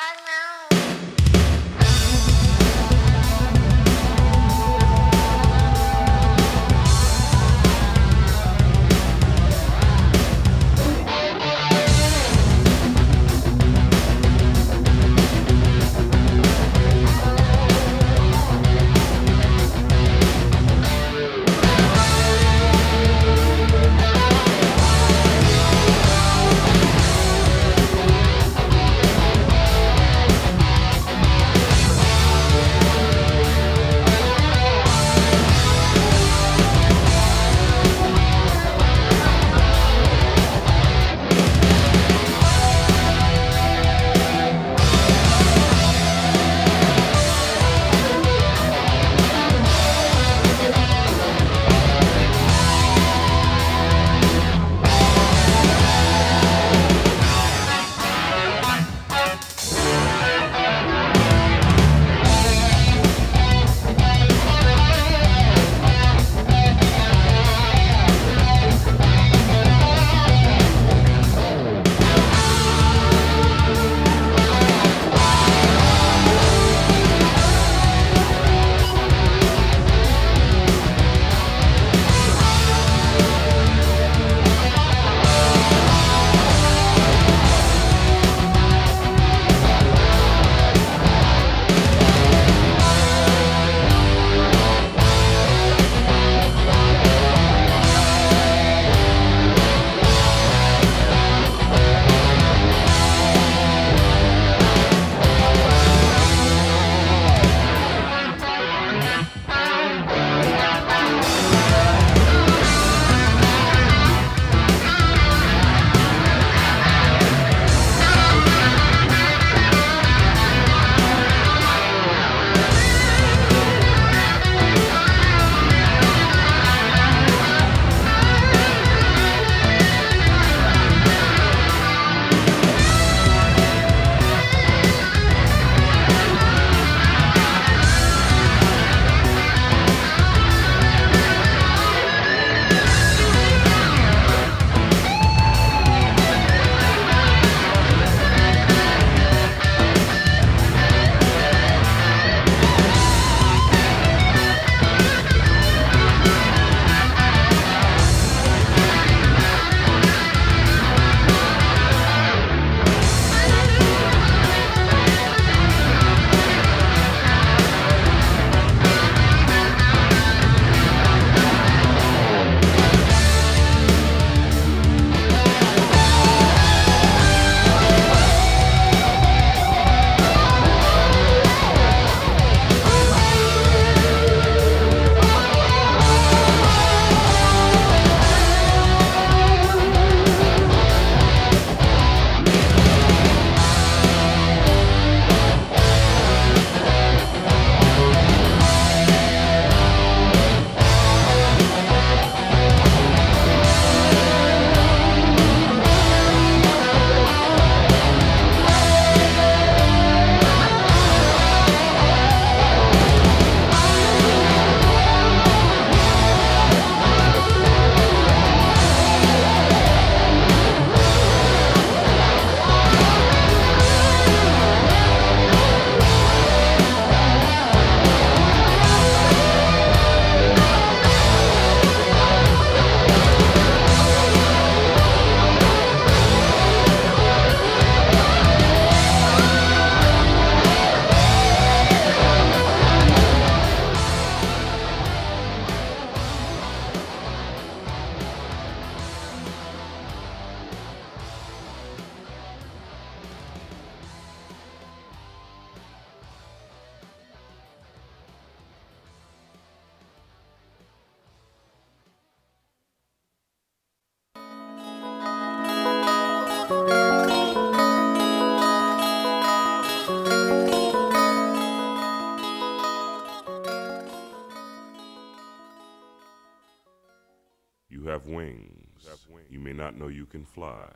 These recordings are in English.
Bye now. You have wings. You may not know you can fly.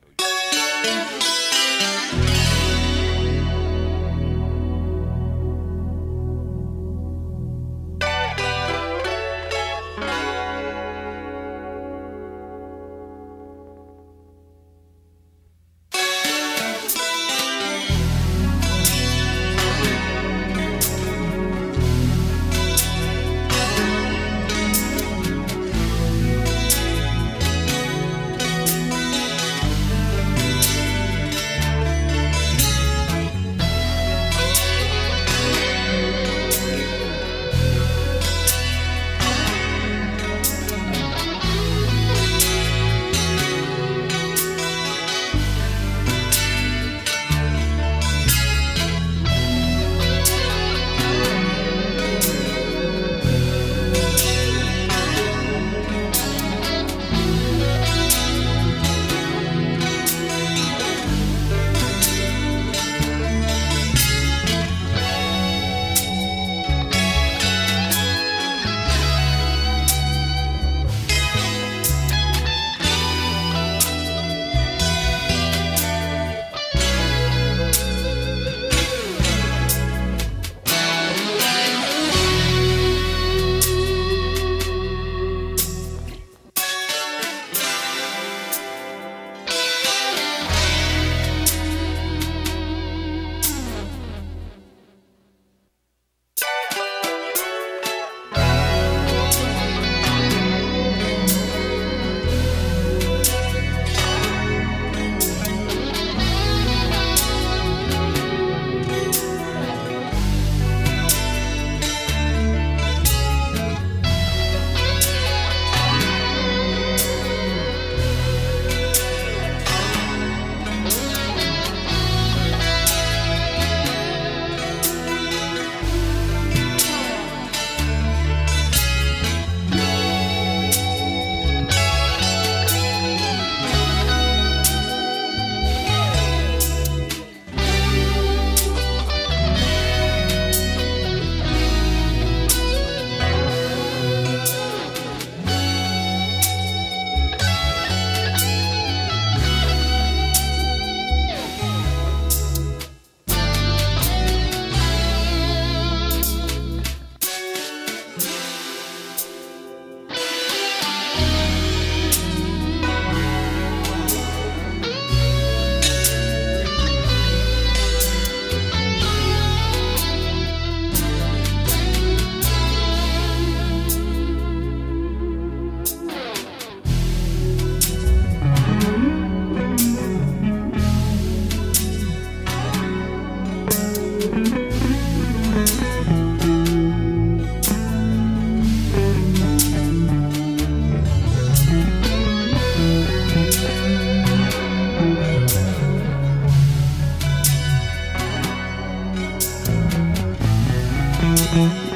Mm-hmm.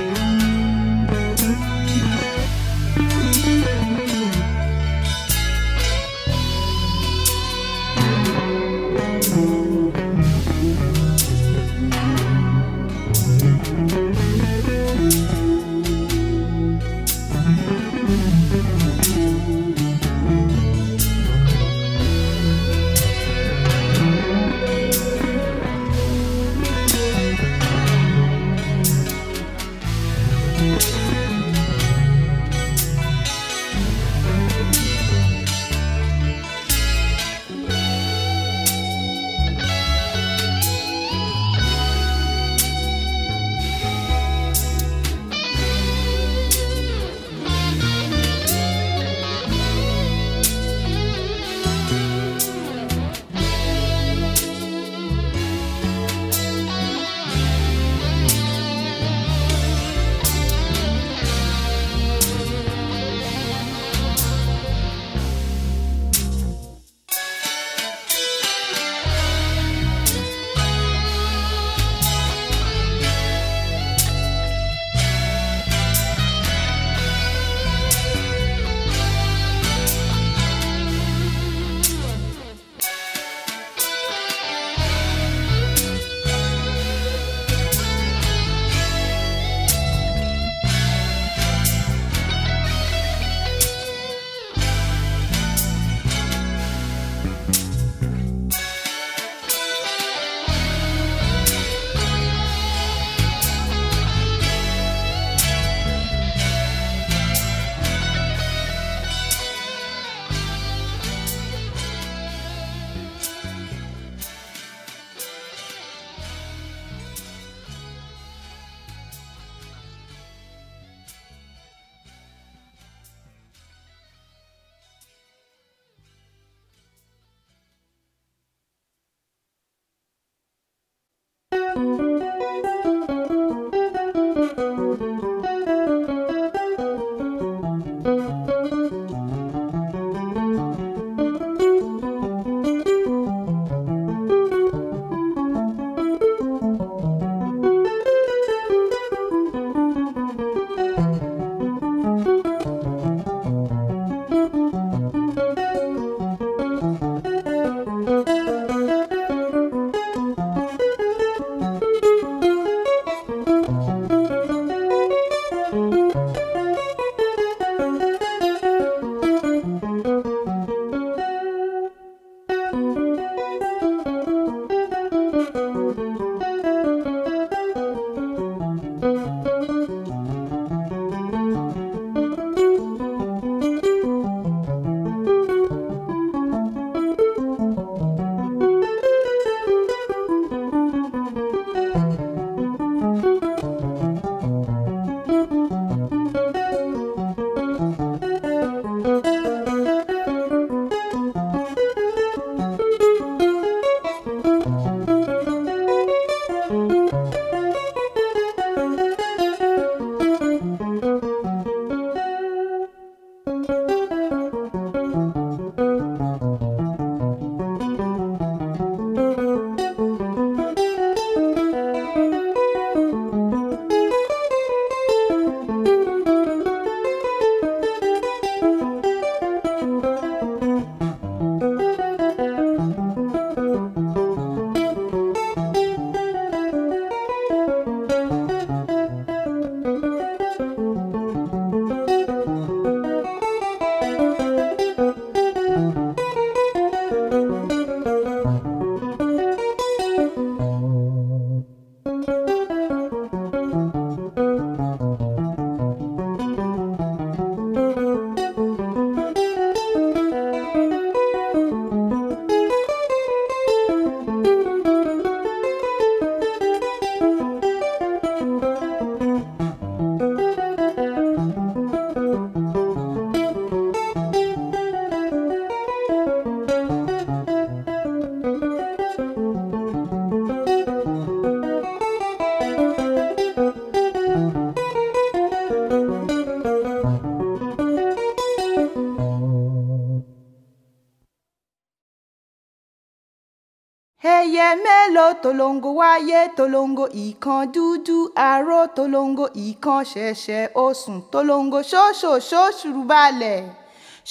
Mélòó tolongo wáyé tolongo ìkan dúdú aró tolongo ìkan ṣẹ̀ṣẹ̀ osùn tolongo ṣóṣò ṣóṣùrùbálẹ̀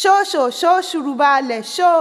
ṣóṣò ṣóṣùrùbálẹ̀ ṣó.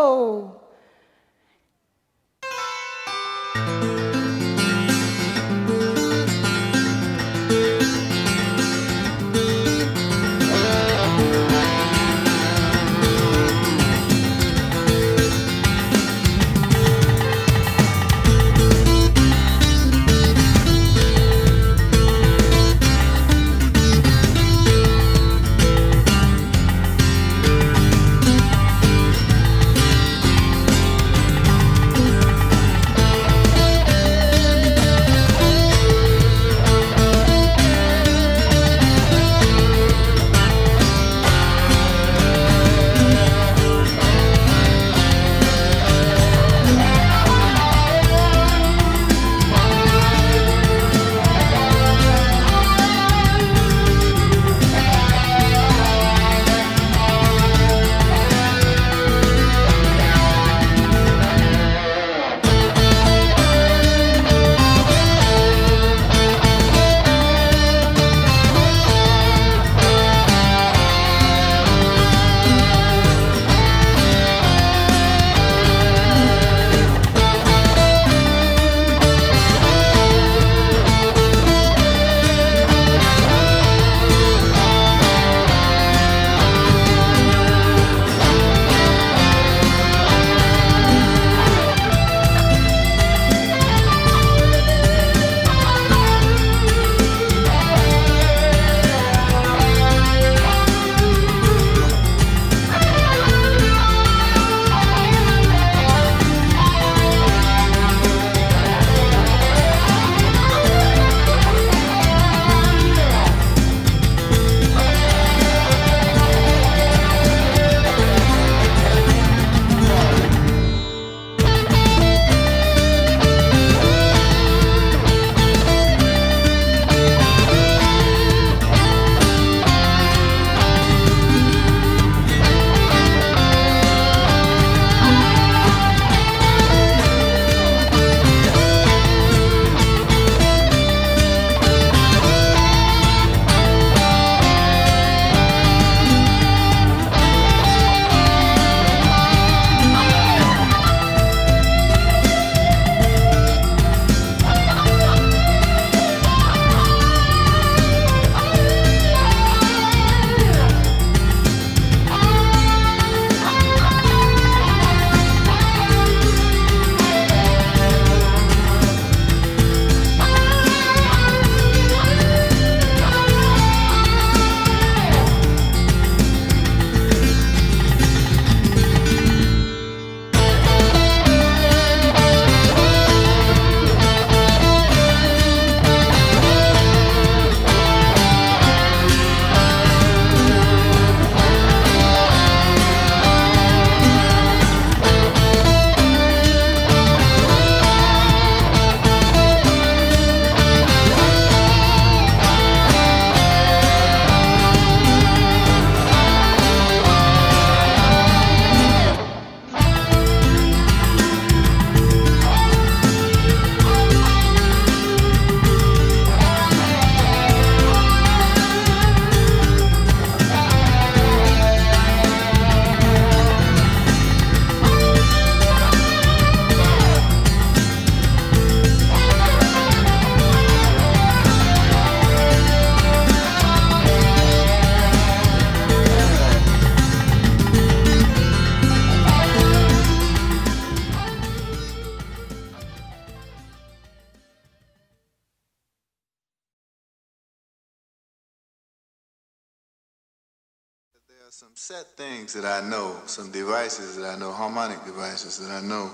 Some set things that I know, some devices that I know, harmonic devices that I know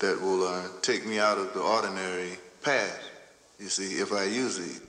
that will uh, take me out of the ordinary path, you see, if I use these.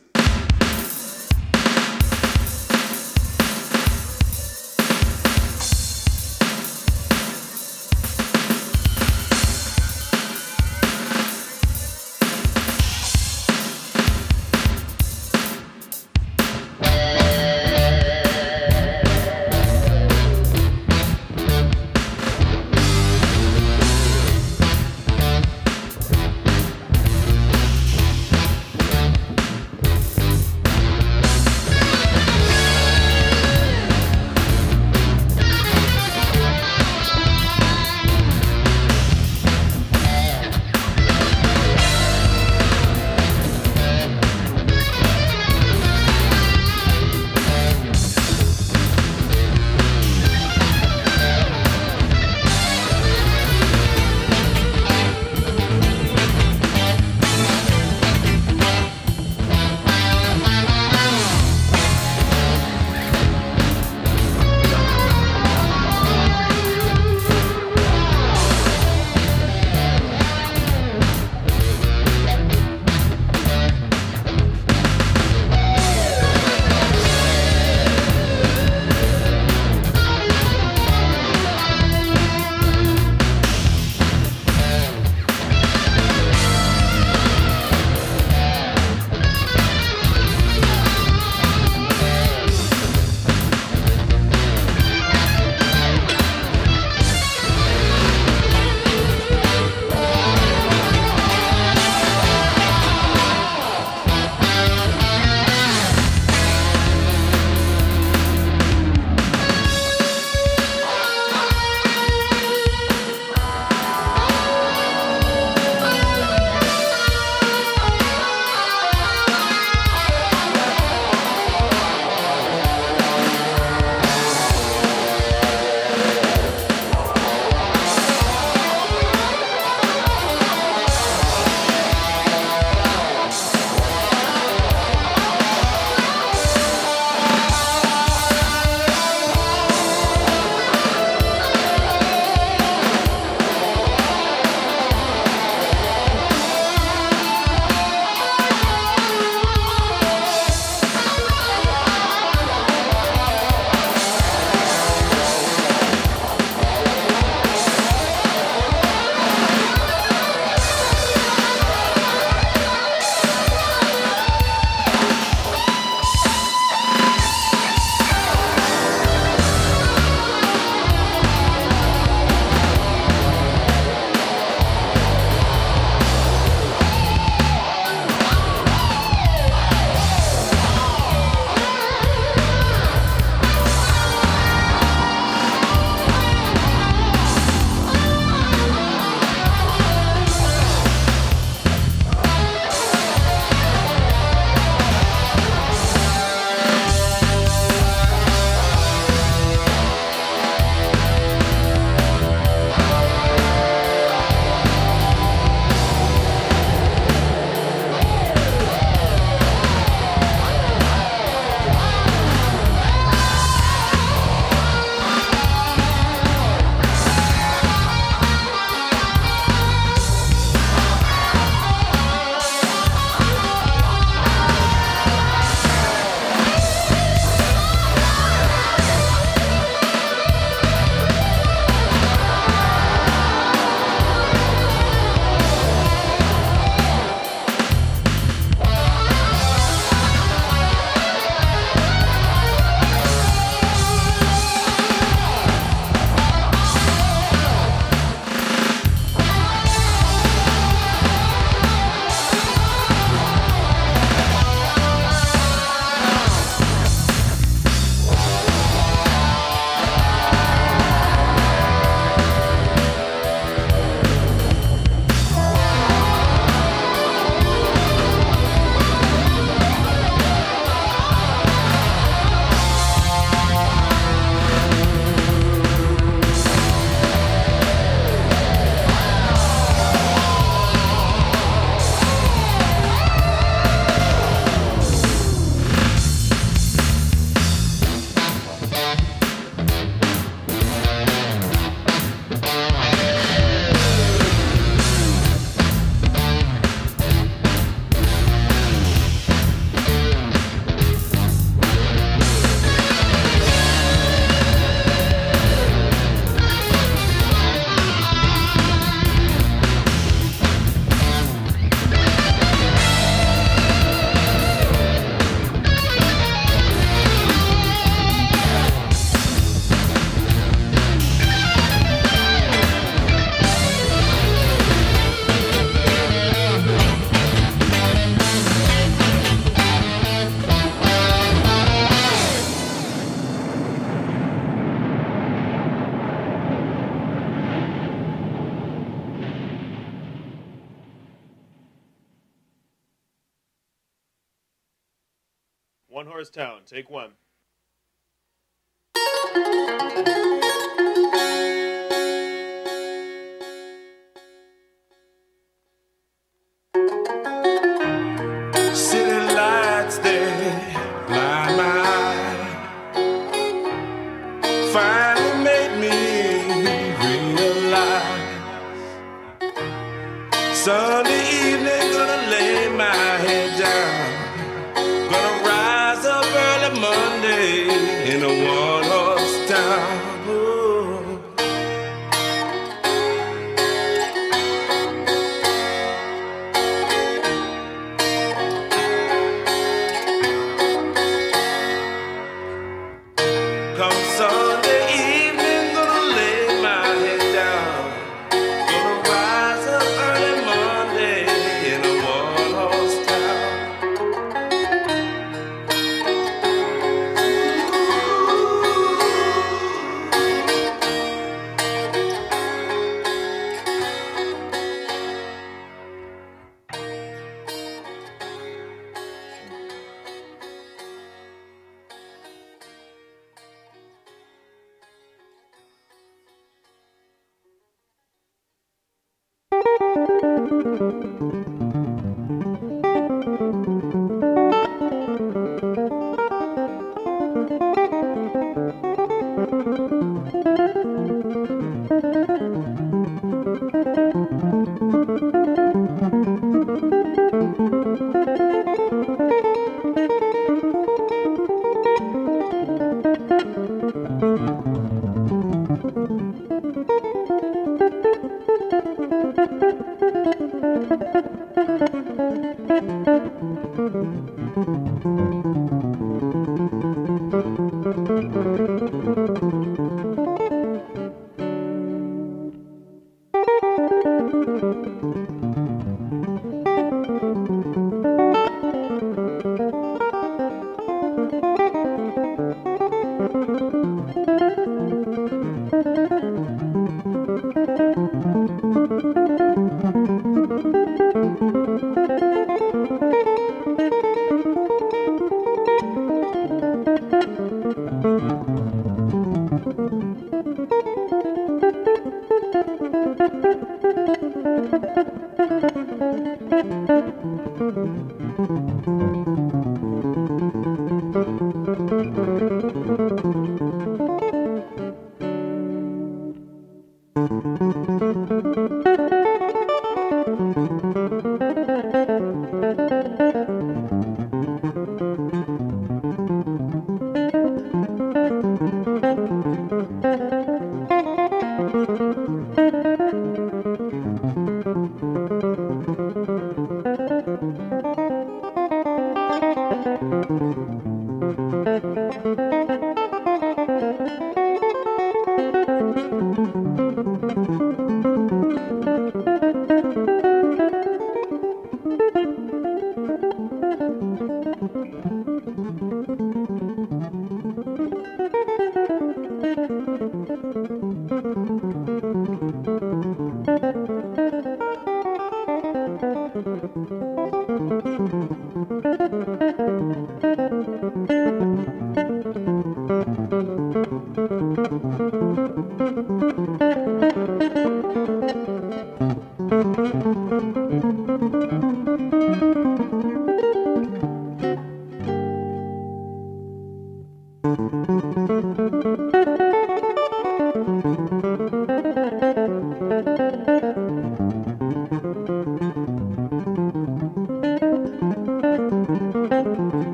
Take one.